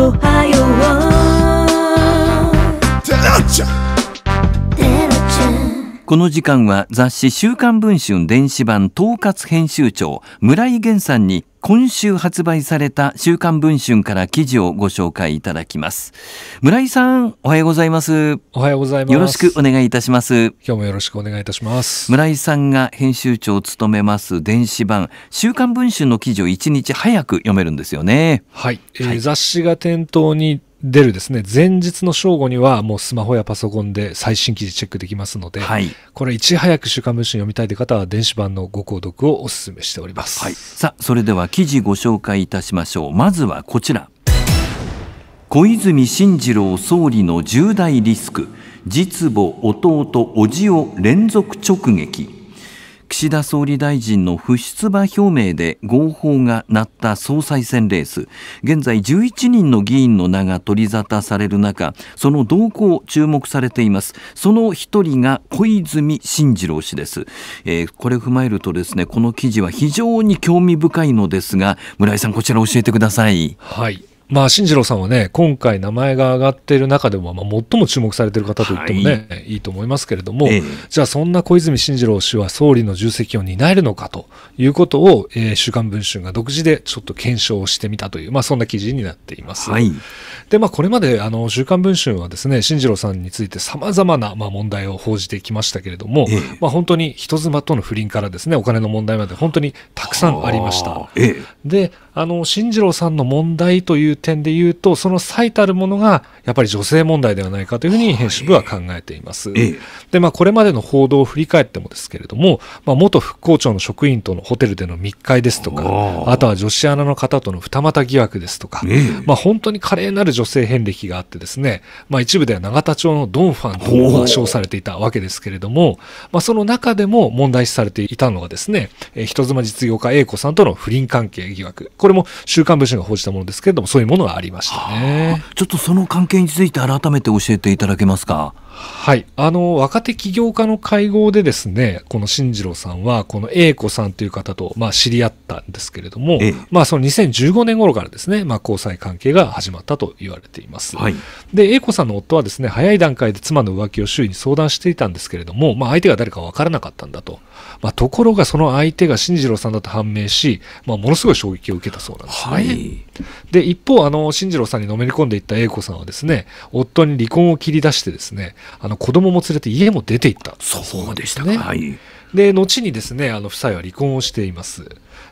おはようこの時間は雑誌週刊文春電子版統括編集長村井源さんに今週発売された週刊文春から記事をご紹介いただきます。村井さん、おはようございます。おはようございます。よろしくお願いいたします。今日もよろしくお願いいたします。村井さんが編集長を務めます電子版週刊文春の記事を一日早く読めるんですよね。はい、えーはい雑誌が店頭に出るですね、前日の正午にはもうスマホやパソコンで最新記事チェックできますので、はい。これいち早く週刊文春読みたいという方は電子版のご購読をお勧めしております。はい、さあそれでは記事ご紹介いたしましょう。まずはこちら。小泉進次郎総理の重大リスク。実母弟叔父を連続直撃岸田総理大臣の不出馬表明で合法が鳴った総裁選レース。現在11人の議員の名が取り沙汰される中その動向注目されています。その一人が小泉進次郎氏です、えーこれを踏まえるとですねこの記事は非常に興味深いのですが村井さんこちら教えてください。はい。まあ、進次郎さんはね、今回名前が挙がっている中でも、まあ、最も注目されている方と言ってもね、い、いと思いますけれども、ええ。じゃあそんな小泉進次郎氏は総理の重責を担えるのかということを、えー週刊文春が独自でちょっと検証してみたという、まあ、そんな記事になっています。はい。で、まあ、これまで、あの、週刊文春はですね、進次郎さんについて様々な、まあ、問題を報じてきましたけれども、ええ。まあ、本当に人妻との不倫からですね、お金の問題まで本当にたくさんありました。ええ。で、あの、進次郎さんの問題という点で言うと、その最たるものが、やっぱり女性問題ではないかというふうに編集部は考えています。ええで、まあ、これまでの報道を振り返ってもですけれども、まあ、元復興庁の職員とのホテルでの密会ですとか、あとは女子アナの方との二股疑惑ですとか、ええまあ、本当に華麗なる女性遍歴があってですね、まあ、一部では永田町のドンファンと称されていたわけですけれども、まあ、その中でも問題視されていたのがですね、えー人妻実業家 A 子さんとの不倫関係疑惑。これも週刊文春が報じたものですけれども、そういうものがありましたね。ちょっとその関係について改めて教えていただけますか？はい。あの、若手起業家の会合でですね、この進次郎さんは、この A 子さんという方と、まあ、知り合ったんですけれども、ええまあ、その2015年頃からですね、まあ、交際関係が始まったと言われています。はいで、A 子さんの夫はですね、早い段階で妻の浮気を周囲に相談していたんですけれども、まあ、相手が誰か分からなかったんだと。まあ、ところがその相手が進次郎さんだと判明し、まあ、ものすごい衝撃を受けたそうなんですね。はいで、一方、あの、進次郎さんにのめり込んでいった A 子さんはですね、夫に離婚を切り出してですね、あの、子供も連れて家も出て行った。そうでしたねか、はいで、後にですね、あの、夫妻は離婚をしています。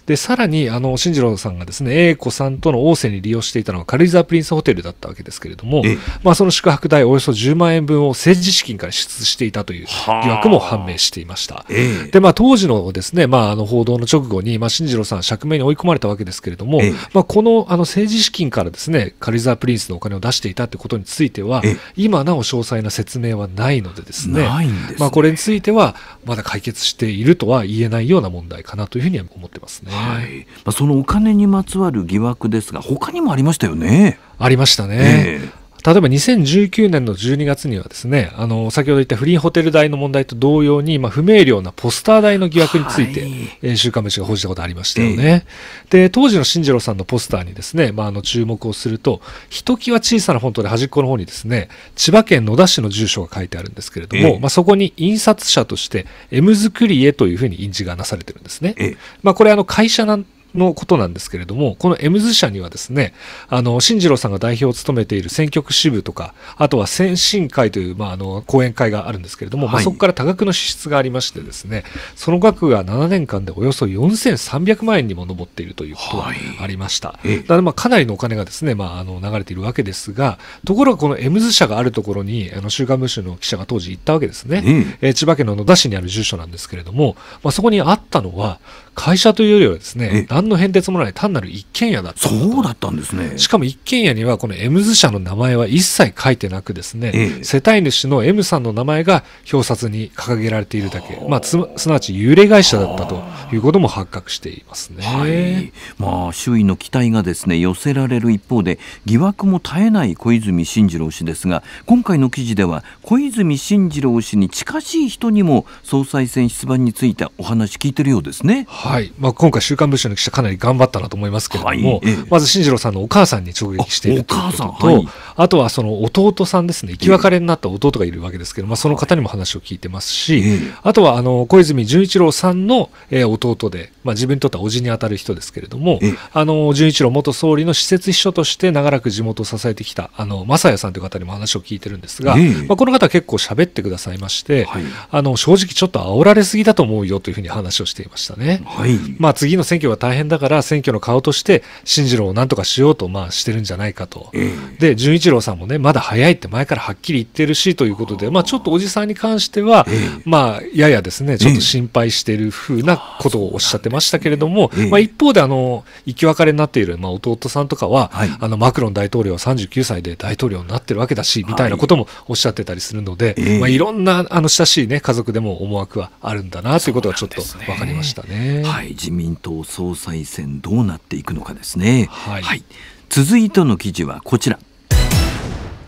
で、さらに、あの、進次郎さんがですね、A 子さんとの逢瀬に利用していたのが軽井沢プリンスホテルだったわけですけれどもええ、まあ、その宿泊代およそ10万円分を政治資金から支出していたという疑惑も判明していました。ええ。で、まあ、当時のですね、まあ、あの、報道の直後に、まあ、進次郎さん、釈明に追い込まれたわけですけれども、ええ。まあ、この、あの、政治資金からですね、軽井沢プリンスのお金を出していたってことについてはええ、今なお詳細な説明はないのでですね、ないんですね。まあ、これについては、まだ解決しているとは言えないような問題かなというふうには思ってますね。はいまあ、そのお金にまつわる疑惑ですが他にもありましたよね。ありましたね。ええ例えば2019年の12月にはですね、あの、先ほど言ったフリーホテル代の問題と同様に、まあ、不明瞭なポスター代の疑惑について、はいえー週刊文春が報じたことありましたよね。で、当時の進次郎さんのポスターにですね、まあ、あの、注目をすると、ひときわ小さなフォントで端っこの方にですね、千葉県野田市の住所が書いてあるんですけれども、ええまあ、そこに印刷者として M 作りへというふうに印字がなされてるんですね。ええまあ、これあの会社なんのことなんですけれども、このエムズ社にはですね、あの、新次郎さんが代表を務めている選挙区支部とか、あとは先進会という、まあ、あの、講演会があるんですけれども、まあ、はい。そこから多額の支出がありましてですね、その額が7年間でおよそ4300万円にも上っているということがはい。ありました。ええ。だまあかなりのお金がですね、まあ、あの流れているわけですが、ところがこのエムズ社があるところに、あの週刊文春の記者が当時行ったわけですね。ええー千葉県の野田市にある住所なんですけれども、まあ、そこにあったのは、会社というよりはですええ。ね、何の変哲もない単なる一軒家だったそうだったんですね。しかも一軒家にはこの M ズ社の名前は一切書いてなくですね、ええ世帯主の M さんの名前が表札に掲げられているだけ、まあ、すなわち幽霊会社だったということも発覚していますね。はい、まあ、周囲の期待がですね寄せられる一方で疑惑も絶えない小泉進次郎氏ですが今回の記事では小泉進次郎氏に近しい人にも総裁選出馬についてお話聞いてるようですね。はい。まあ、今回、週刊文春の記者かなり頑張ったなと思いますけれども、はい。ええ。まず、進次郎さんのお母さんに直撃しているということと、はい。あとはその弟さんですね、生き別れになった弟がいるわけですけど、まあ、その方にも話を聞いてますし、ええ。あとは、あの、小泉純一郎さんの、えー弟で、まあ、自分にとっては叔父に当たる人ですけれどもええ、あの、純一郎元総理の施設秘書として長らく地元を支えてきた、あの、正也さんという方にも話を聞いてるんですが、ええ。まあ、この方は結構喋ってくださいまして、はい。あの、正直ちょっと煽られすぎだと思うよというふうに話をしていましたね。はい。まあ次の選挙が大変だから選挙の顔として進次郎をなんとかしようとまあしてるんじゃないかと。えで、純一郎さんもね、まだ早いって前からはっきり言ってるしということで、まあちょっとおじさんに関しては、ええまあややですね、ちょっと心配しているふうなことをおっしゃってましたけれども、ええまあ一方であの、生き別れになっている、まあ弟さんとかは、はい。あの、マクロン大統領は39歳で大統領になってるわけだし、みたいなこともおっしゃってたりするので、ええまあいろんなあの親しいね、家族でも思惑はあるんだなということはちょっとそうなんですね。わかりましたね。はい、自民党総裁選どうなっていくのかですね。はい続いての記事はこちら。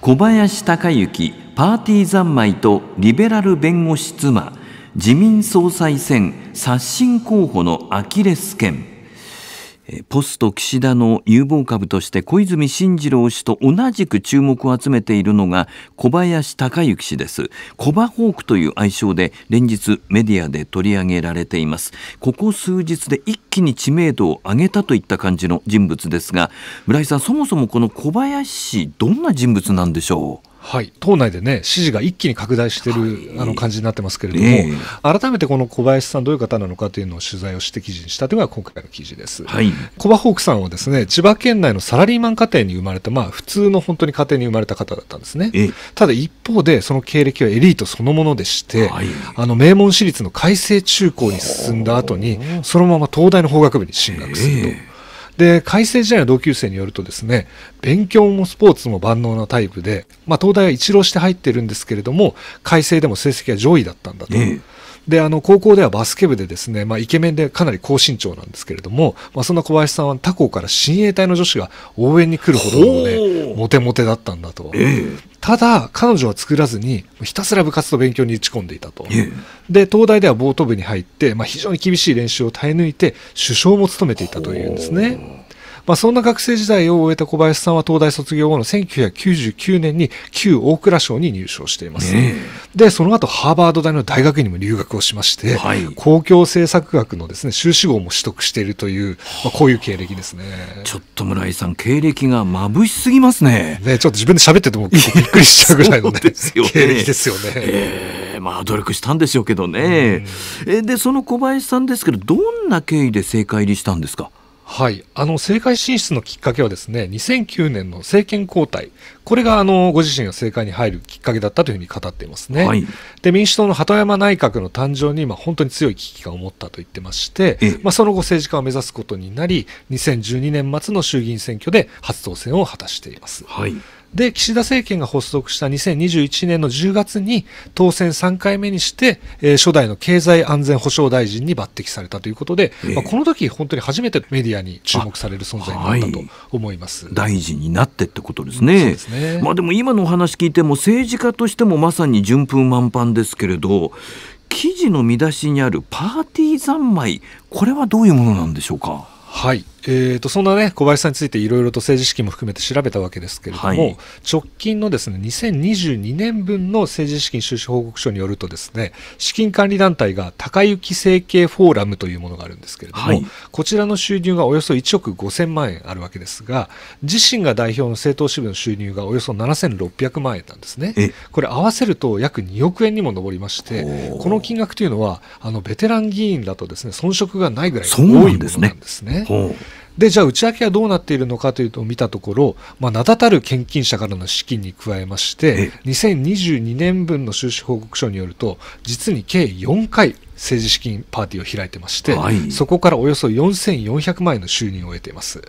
小林孝之パーティー三昧とリベラル弁護士妻自民総裁選刷新候補のアキレス腱えーポスト岸田の有望株として小泉進次郎氏と同じく注目を集めているのが小林孝之氏です。コバホークという愛称で連日メディアで取り上げられています。ここ数日で一気に知名度を上げたといった感じの人物ですが、村井さん、そもそもこの小林氏、どんな人物なんでしょう？はい、党内でね、支持が一気に拡大している、はいあの感じになってますけれども、え改めてこの小林さん、どういう方なのかというのを取材をして記事にしたというのが今回の記事です。はい。コバホークさんはですね、千葉県内のサラリーマン家庭に生まれた、まあ普通の本当に家庭に生まれた方だったんですねええ。ただ一方で、その経歴はエリートそのものでして、はいあの名門私立の開成中高に進んだ後に、そのまま東大の法学部に進学すると。ええで、改正時代の同級生によるとですね、勉強もスポーツも万能なタイプで、まあ、東大は一浪して入ってるんですけれども、改正でも成績は上位だったんだと。ええで、あの、高校ではバスケ部でですね、まあ、イケメンでかなり高身長なんですけれども、まあ、そんな小林さんは他校から親衛隊の女子が応援に来るほどのほねう、モテモテだったんだと。えただ、彼女は作らずに、ひたすら部活と勉強に打ち込んでいたと。ええで、東大ではボート部に入って、まあ、非常に厳しい練習を耐え抜いて、首相も務めていたというんですね。まあ、そんな学生時代を終えた小林さんは東大卒業後の1999年に旧大蔵省に入省しています。ねで、その後ハーバード大の大学院にも留学をしまして、はい公共政策学のですね、修士号も取得しているという、まあ、こういう経歴ですね。ちょっと村井さん、経歴が眩しすぎますね。ね、ちょっと自分で喋っててもびっくりしちゃうぐらいのね、ね経歴ですよね。ええまあ努力したんでしょうけどね。えでその小林さんですけどどんな経緯で政界入りしたんですか？はい。あの、政界進出のきっかけはですね、2009年の政権交代。これが、あの、ご自身が政界に入るきっかけだったというふうに語っていますね。はいで、民主党の鳩山内閣の誕生に、まあ、本当に強い危機感を持ったと言ってましてええ、まあ、その後政治家を目指すことになり、2012年末の衆議院選挙で初当選を果たしています。はい。で、岸田政権が発足した2021年の10月に当選3回目にして、えー初代の経済安全保障大臣に抜擢されたということで、ええまあ、この時本当に初めてメディアに注目される存在になったと思います。大臣になってってことですね。そうですねまあでも今のお話聞いても政治家としてもまさに順風満帆ですけれど、記事の見出しにあるパーティー三昧、これはどういうものなんでしょうか？はい。えー、と、そんなね、小林さんについていろいろと政治資金も含めて調べたわけですけれども、はい。直近のですね、2022年分の政治資金収支報告書によるとですね、資金管理団体が高行政経フォーラムというものがあるんですけれども、はい。こちらの収入がおよそ1億5000万円あるわけですが、自身が代表の政党支部の収入がおよそ7600万円なんですね。え。これ合わせると約2億円にも上りましてこの金額というのは、あの、ベテラン議員だとですね、遜色がないぐらい多いものなんですねでじゃあ内訳はどうなっているのかというと見たところ、まあ、名だたる献金者からの資金に加えまして、2022年分の収支報告書によると、実に計4回、政治資金パーティーを開いてまして、はい。そこからおよそ4400万円の収入を得ています。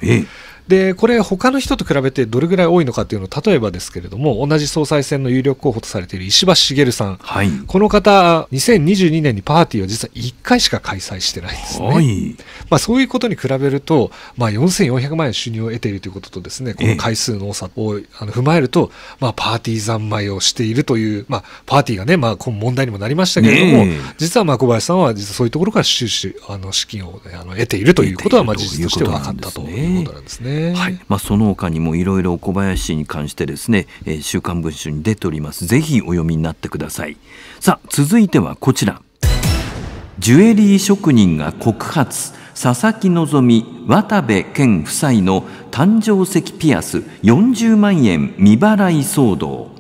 ええで、これ、他の人と比べてどれぐらい多いのかっていうのを、例えばですけれども、同じ総裁選の有力候補とされている石橋茂さん。はい。この方、2022年にパーティーを実は1回しか開催してないんですね。はい。まあ、そういうことに比べると、まあ、4400万円収入を得ているということとですね、この回数の多さをあの踏まえると、まあ、パーティー三昧をしているという、まあ、パーティーがね、まあ、問題にもなりましたけれども、ねえ実はまあ小林さんは実はそういうところから収支、あの資金をあの得ているということは、まあ、事実として分かったということなんですね。はい、まあ、その他にもいろいろ小林氏に関してですね、えー週刊文春に出ております。ぜひお読みになってください。さあ、続いてはこちら。ジュエリー職人が告発。佐々木希渡部健夫妻の誕生石ピアス40万円未払い騒動。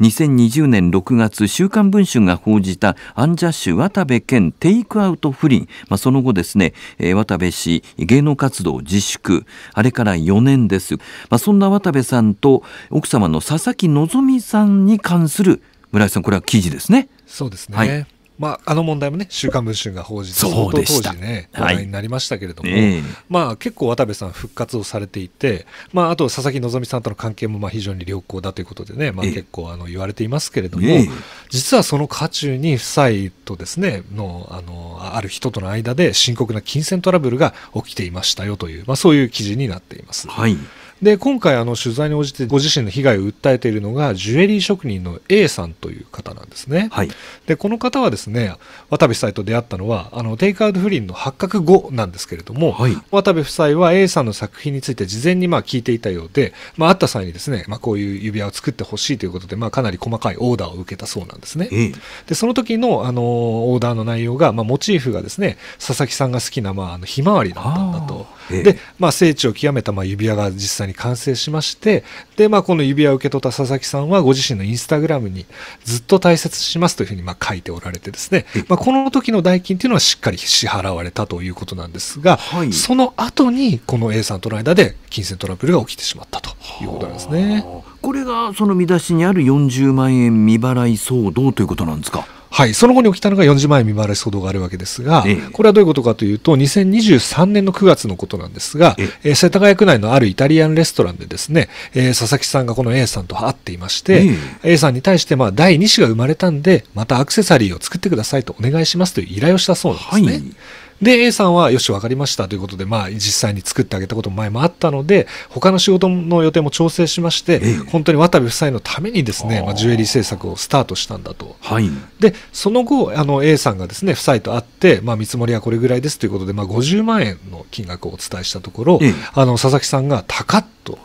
2020年6月週刊文春が報じたアンジャッシュ渡部健テイクアウト不倫、まあ、その後ですね、えー渡部氏芸能活動自粛。あれから4年です、まあ、そんな渡部さんと奥様の佐々木希さんに関する村井さんこれは記事ですね。そうですね。はいまあ、あの問題もね、週刊文春が報じて、相当当時ね、はい。話題になりましたけれども、ええ。まあ、結構渡部さん復活をされていて、まあ、あと佐々木希さんとの関係もまあ非常に良好だということでね、まあ、ええ。結構あの言われていますけれども、ええ。実はその渦中に夫妻とですね、の、あの、ある人との間で深刻な金銭トラブルが起きていましたよという、まあ、そういう記事になっています。はいで今回あの取材に応じてご自身の被害を訴えているのがジュエリー職人の A さんという方なんですね。はいでこの方はですね渡部夫妻と出会ったのはあのテイクアウト不倫の発覚後なんですけれども、はい渡部夫妻は A さんの作品について事前にまあ聞いていたようで、まあ、会った際にですね、まあ、こういう指輪を作ってほしいということで、まあ、かなり細かいオーダーを受けたそうなんですね。ええでその時のあのオーダーの内容が、まあ、モチーフがですね佐々木さんが好きな、まあ、あのひまわりだったんだと。で、まあ、聖地を極めたまあ指輪が実際に完成しましてで、まあ、この指輪を受け取った佐々木さんはご自身のインスタグラムにずっと大切にしますというふうにまあ書いておられてですね、まあ、この時の代金というのはしっかり支払われたということなんですが、はい。その後にこの A さんとの間で金銭トラブルが起きてしまったということなんですね。これがその見出しにある40万円未払い騒動ということなんですか？はい、その後に起きたのが40万円未払い騒動があるわけですが、ええ。これはどういうことかというと、2023年の9月のことなんですが、ええ。ー世田谷区内のあるイタリアンレストランでですね、えー佐々木さんがこの A さんと会っていまして、A さんに対してまあ第2子が生まれたんで、またアクセサリーを作ってくださいとお願いしますという依頼をしたそうなんですね。はいで、A さんは、よし、わかりました。ということで、まあ、実際に作ってあげたことも前もあったので、他の仕事の予定も調整しまして、ええ。本当に渡部夫妻のためにですね、あー。まあ、ジュエリー制作をスタートしたんだと。はい。で、その後、あの A さんがですね、夫妻と会って、まあ、見積もりはこれぐらいですということで、まあ、50万円の金額をお伝えしたところ、ええ。あの佐々木さんが高っと、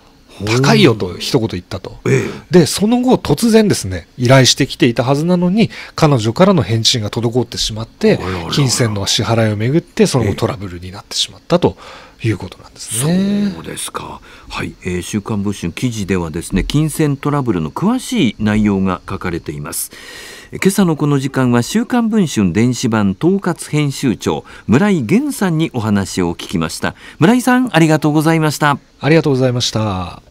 高いよと一言言ったと。えで、その後、突然ですね、依頼してきていたはずなのに、彼女からの返信が滞ってしまって金銭の支払いをめぐって、そのええ後トラブルになってしまったということなんですね。そうですか。はい、えー週刊文春記事ではですね、金銭トラブルの詳しい内容が書かれています。えー今朝のこの時間は週刊文春電子版統括編集長村井源さんにお話を聞きました。村井さん、ありがとうございました。ありがとうございました。